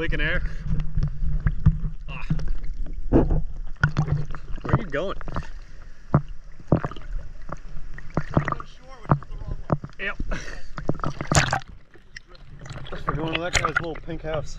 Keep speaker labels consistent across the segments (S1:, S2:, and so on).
S1: leaking air? Ah. Where are you going? Yep. We're going to that guy's little pink house.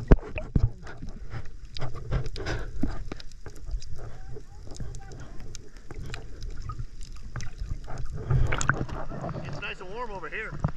S2: warm over here.